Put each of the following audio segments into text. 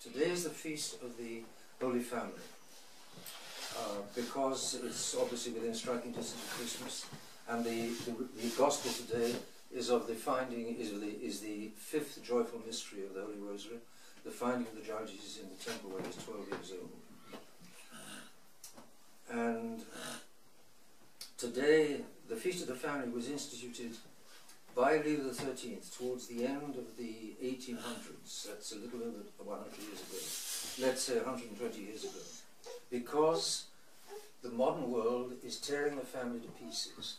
Today is the feast of the Holy Family. Uh, because it's obviously within striking distance of Christmas, and the, the, the gospel today is of the finding is the is the fifth joyful mystery of the Holy Rosary, the finding of the child Jesus in the temple when he was twelve years old. And today, the feast of the family was instituted by Leo XIII towards the end of the 1800s. That's a little over 100 years ago. Let's say 120 years ago because the modern world is tearing the family to pieces.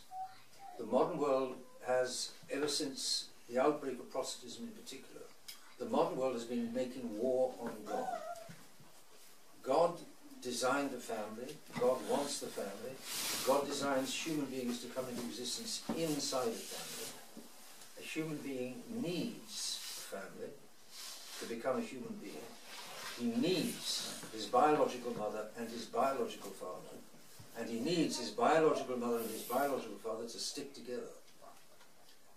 The modern world has, ever since the outbreak of Protestantism in particular, the modern world has been making war on God. God designed the family, God wants the family, God designs human beings to come into existence inside the family. A human being needs family to become a human being. He needs his biological mother and his biological father. And he needs his biological mother and his biological father to stick together.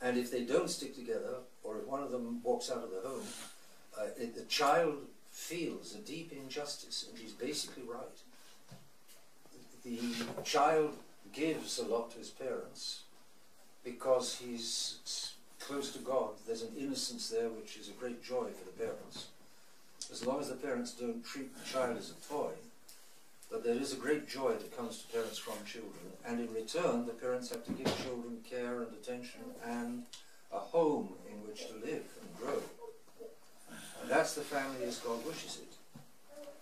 And if they don't stick together, or if one of them walks out of the home, uh, it, the child feels a deep injustice, and he's basically right. The child gives a lot to his parents because he's close to God. There's an innocence there which is a great joy for the parents as long as the parents don't treat the child as a toy, but there is a great joy that comes to parents from children, and in return the parents have to give children care and attention and a home in which to live and grow. And that's the family as God wishes it.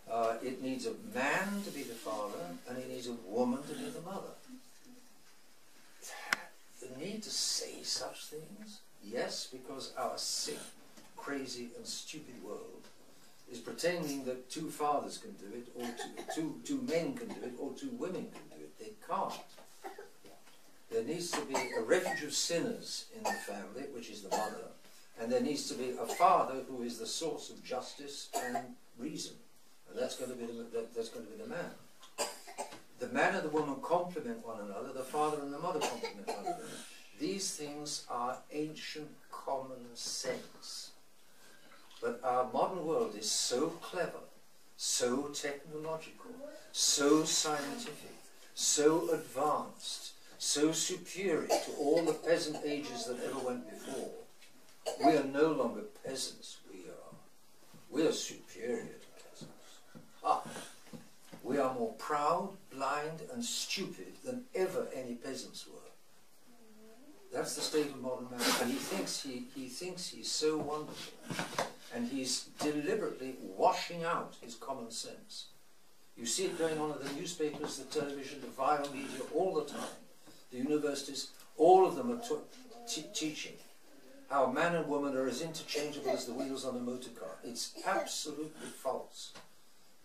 Uh, it needs a man to be the father, and it needs a woman to be the mother. The need to say such things? Yes, because our sick, crazy, and stupid world is pretending that two fathers can do it, or two, two, two men can do it, or two women can do it. They can't. There needs to be a refuge of sinners in the family, which is the mother, and there needs to be a father who is the source of justice and reason, and that's going to be the, that, that's going to be the man. The man and the woman complement one another. The father and the mother complement one another. These things are ancient common sense. But our modern world is so clever, so technological, so scientific, so advanced, so superior to all the peasant ages that ever went before. We are no longer peasants, we are. We are superior to peasants. Ah, we are more proud, blind and stupid than ever any peasants were. That's the state of modern man. And he thinks he, he thinks he's so wonderful and he's deliberately washing out his common sense. You see it going on in the newspapers, the television, the vile media all the time. The universities, all of them are teaching how man and woman are as interchangeable as the wheels on a motor car. It's absolutely false.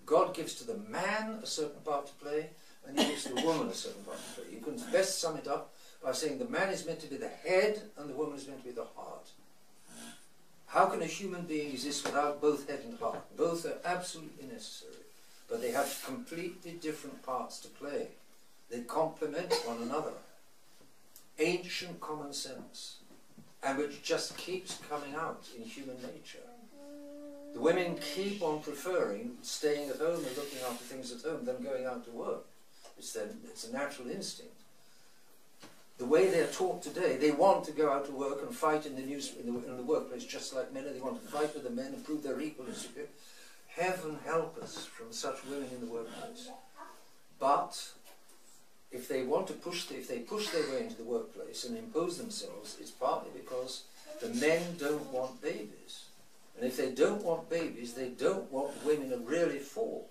God gives to the man a certain part to play, and he gives to the woman a certain part to play. You can best sum it up by saying the man is meant to be the head and the woman is meant to be the heart. How can a human being exist without both head and heart? Both are absolutely necessary, but they have completely different parts to play. They complement one another. Ancient common sense, and which just keeps coming out in human nature. The women keep on preferring staying at home and looking after things at home than going out to work. It's, their, it's a natural instinct the way they're taught today, they want to go out to work and fight in the, news, in the, in the workplace just like men, and they want to fight with the men and prove they're equal and superior. Heaven help us from such women in the workplace. But if they want to push, the, if they push their way into the workplace and impose themselves, it's partly because the men don't want babies. And if they don't want babies, they don't want women are really for.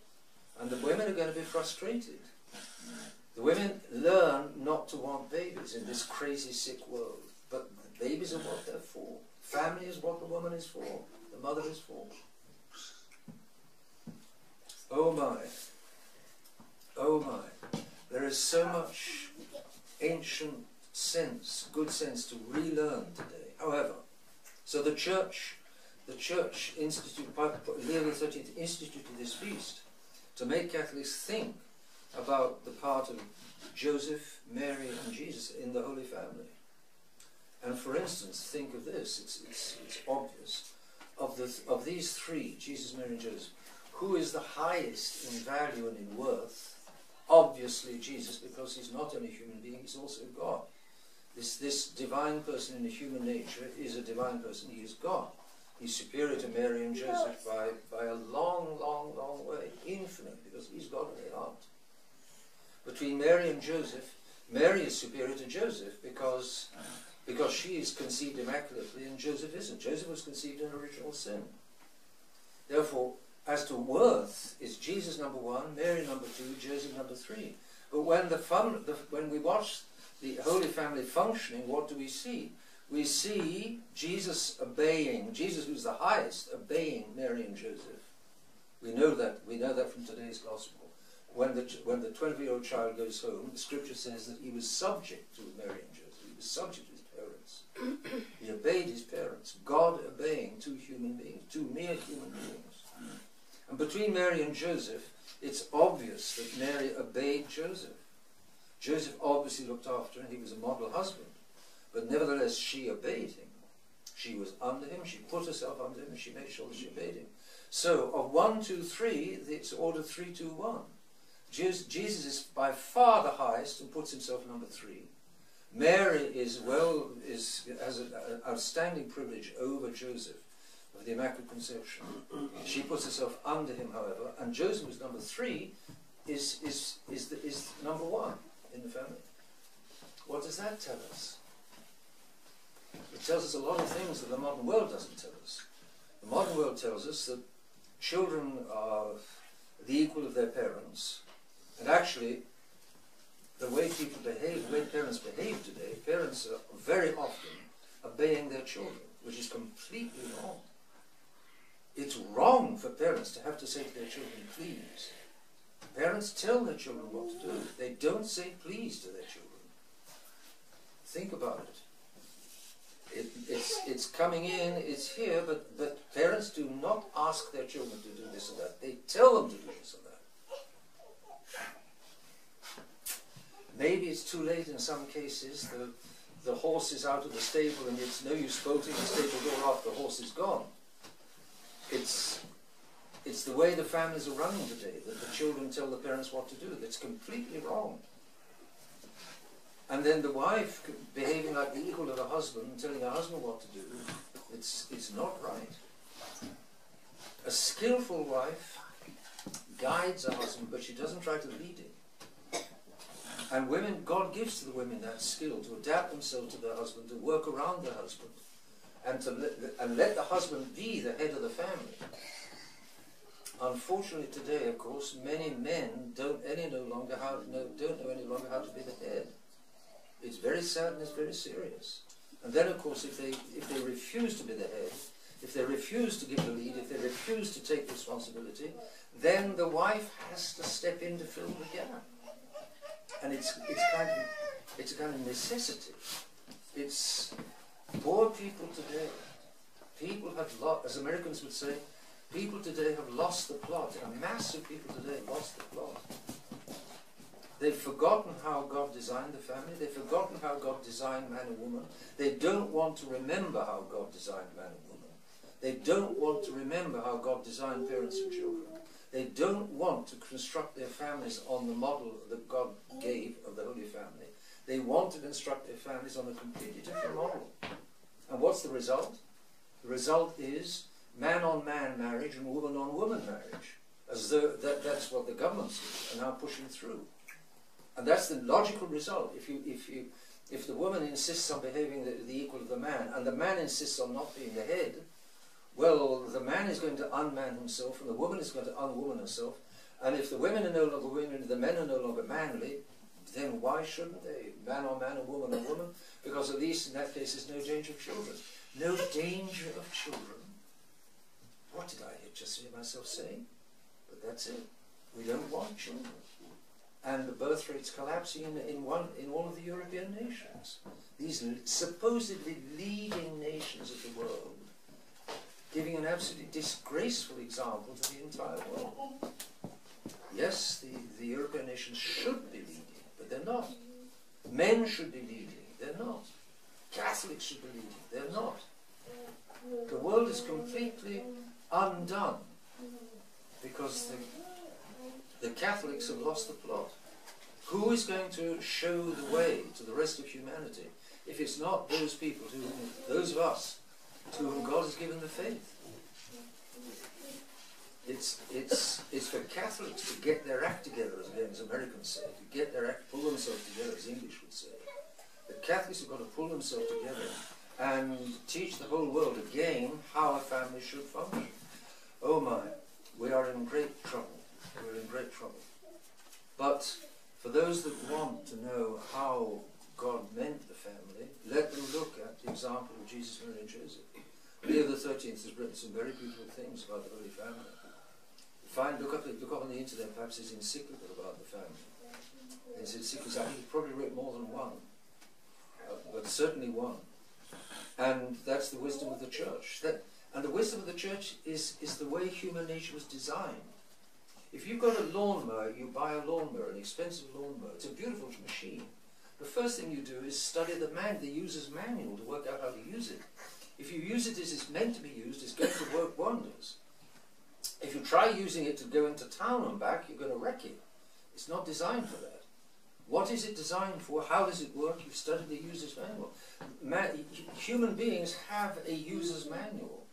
And the women are going to be frustrated. The women learn not to want babies in this crazy sick world. But babies are what they're for. Family is what the woman is for. The mother is for. Oh my. Oh my. There is so much ancient sense, good sense to relearn today. However, so the church, the church instituted, Leo XIII instituted this feast to make Catholics think about the part of Joseph, Mary and Jesus in the Holy Family. And for instance, think of this, it's, it's, it's obvious. of, the, of these three, Jesus, Mary, and Joseph, who is the highest in value and in worth? Obviously Jesus, because he's not only a human being, he's also God. This, this divine person in the human nature is a divine person, he is God. He's superior to Mary and Joseph by, by a long, long, long way, infinite, because he's God and they aren't. Between Mary and Joseph, Mary is superior to Joseph because, because she is conceived immaculately and Joseph isn't. Joseph was conceived in original sin. Therefore, as to worth, is Jesus number one, Mary number two, Joseph number three. But when the, fun, the when we watch the Holy Family functioning, what do we see? We see Jesus obeying, Jesus who's the highest, obeying Mary and Joseph. We know that. We know that from today's gospel. When the when the 12-year-old child goes home, the scripture says that he was subject to Mary and Joseph. He was subject to his parents. he obeyed his parents. God obeying two human beings, two mere human beings. And between Mary and Joseph, it's obvious that Mary obeyed Joseph. Joseph obviously looked after and he was a model husband. But nevertheless, she obeyed him. She was under him, she put herself under him, and she made sure that she obeyed him. So, of one, two, three, it's order three, two, one. Jesus is by far the highest and puts himself number three. Mary is well is has an outstanding privilege over Joseph of the Immaculate Conception. She puts herself under him, however, and Joseph, who's number three, is, is, is, the, is number one in the family. What does that tell us? It tells us a lot of things that the modern world doesn't tell us. The modern world tells us that children are the equal of their parents, and actually, the way people behave, the way parents behave today, parents are very often obeying their children, which is completely wrong. It's wrong for parents to have to say to their children, please. Parents tell their children what to do. They don't say please to their children. Think about it. it it's, it's coming in, it's here, but, but parents do not ask their children to do this or that. They tell them to do this or that. Maybe it's too late in some cases. The, the horse is out of the stable and it's no use bolting the stable door off, the horse is gone. It's, it's the way the families are running today, that the children tell the parents what to do. That's completely wrong. And then the wife behaving like the equal of the husband and telling her husband what to do, it's, it's not right. A skillful wife guides her husband, but she doesn't try to lead him. And women, God gives to the women that skill to adapt themselves to their husband, to work around their husband, and to let, and let the husband be the head of the family. Unfortunately, today, of course, many men don't any no longer how no, don't know any longer how to be the head. It's very sad and it's very serious. And then, of course, if they if they refuse to be the head, if they refuse to give the lead, if they refuse to take responsibility, then the wife has to step in to fill the gap and it's it's kind of it's a kind of necessity. It's poor people today. People have lost, as Americans would say, people today have lost the plot. A mass of people today lost the plot. They've forgotten how God designed the family. They've forgotten how God designed man and woman. They don't want to remember how God designed man and woman. They don't want to remember how God designed parents and children. They don't want to construct their families on the model that God gave of the Holy Family. They want to construct their families on a completely different model. And what's the result? The result is man on man marriage and woman on woman marriage. As though that, that's what the governments are now pushing through. And that's the logical result. If you if you if the woman insists on behaving the, the equal of the man, and the man insists on not being the head, well, the man is going to unman himself and the woman is going to unwoman herself. And if the women are no longer women, and the men are no longer manly, then why shouldn't they? Man or man, or woman or woman? Because at least in that case there's no danger of children. No danger of children. What did I just hear myself saying? But that's it. We don't want children. And the birth rate's collapsing in, in, one, in all of the European nations. These supposedly leading nations of the world giving an absolutely disgraceful example to the entire world. Yes, the, the European nations should be leading, but they're not. Men should be leading, they're not. Catholics should be leading, they're not. The world is completely undone because the, the Catholics have lost the plot. Who is going to show the way to the rest of humanity if it's not those people, to whom, those of us, to whom God has given the faith? It's, it's, it's for Catholics to get their act together, as as Americans say, to get their act, pull themselves together, as English would say. The Catholics have got to pull themselves together and teach the whole world again how a family should function. Oh my, we are in great trouble. We're in great trouble. But for those that want to know how God meant the family, let them look at the example of Jesus, Mary and Joseph. Leo XIII has written some very beautiful things about the Holy Family. Find, look up, look up on the internet, perhaps his encyclical about the family. His encyclical, I think he probably written more than one, uh, but certainly one. And that's the wisdom of the church. That, and the wisdom of the church is, is the way human nature was designed. If you've got a lawnmower, you buy a lawnmower, an expensive lawnmower. It's a beautiful machine. The first thing you do is study the man, the user's manual to work out how to use it. If you use it as it's meant to be used, it's going to work wonders. If you try using it to go into town and back, you're going to wreck it. It's not designed for that. What is it designed for? How does it work? You've studied the user's manual. Man, human beings have a user's manual.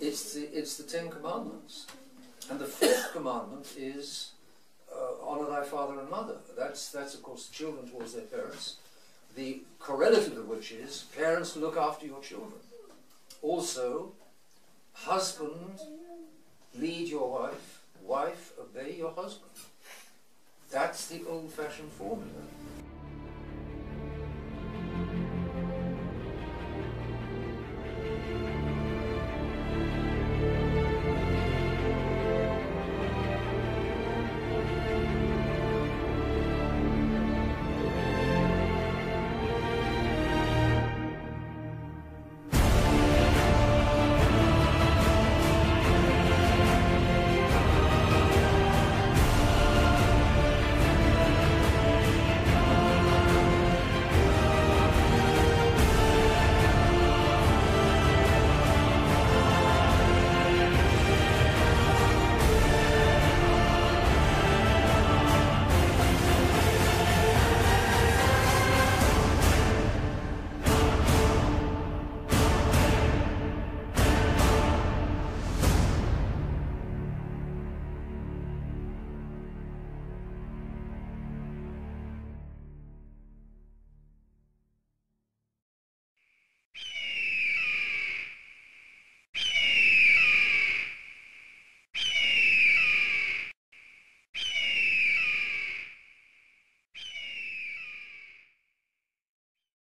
It's the, it's the Ten Commandments. And the fourth commandment is honor thy father and mother. That's, that's, of course, children towards their parents. The correlative of which is parents look after your children. Also, husband, lead your wife. Wife, obey your husband. That's the old-fashioned formula.